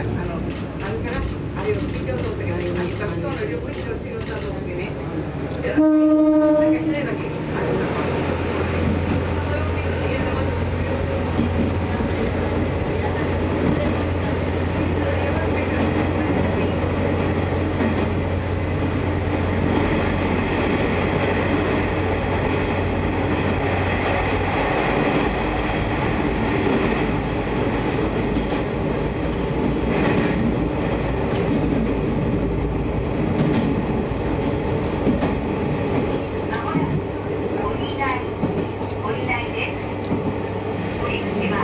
あの、あるから、あれを水道取ってから、あの学校の旅行にの水道だと思ってね。